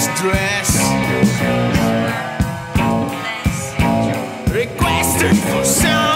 this dress. Requested for some.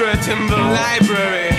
In the library.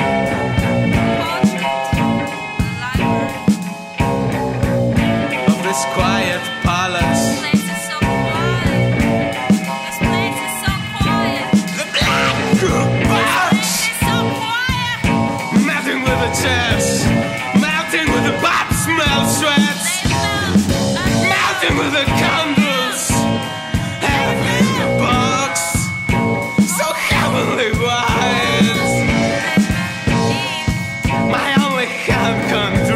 My only hand